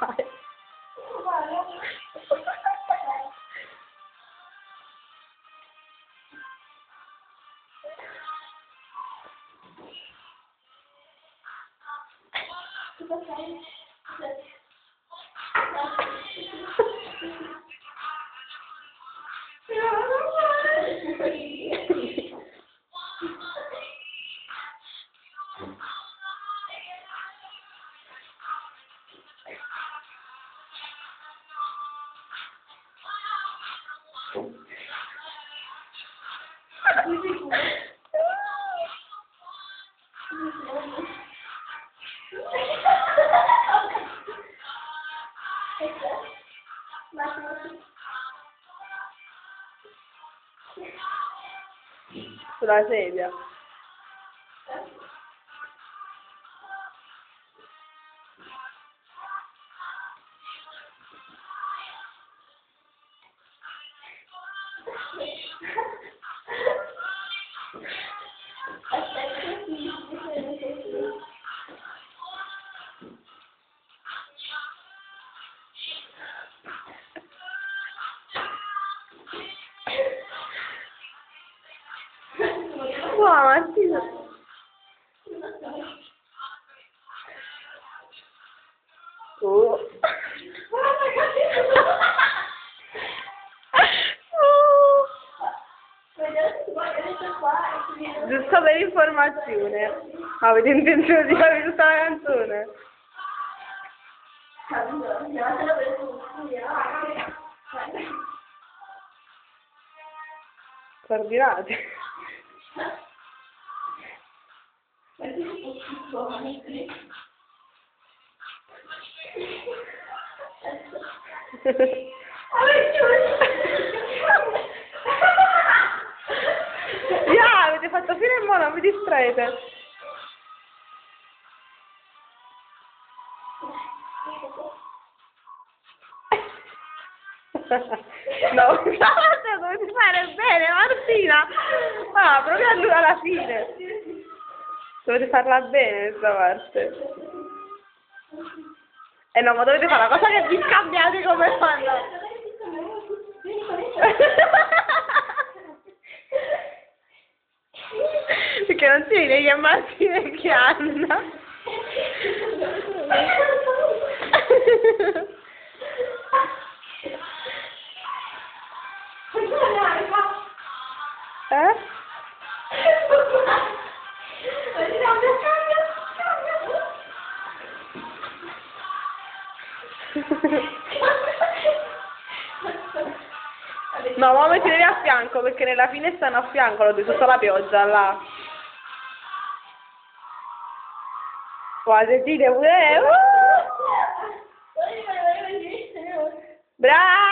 phải Thank you. Sulla sedia. Martina. Oh. Giusto per informazione. Avete intenzione di fare tutta la canzone? Coordinate. Ya, avete fatto fino e mo non vi distraete. No, dovete fare bene, Martina. Ah, proprio alla fine. Dovete farla bene questa parte. Eh no, ma dovete fare la cosa che vi scambiate come fanno. Perché non si vede Martina e che Anna. No, ma mettete a fianco perché nella finestra stanno a fianco, l'ho detto sotto la pioggia là. Guarda, dite pure. Brave! Bene!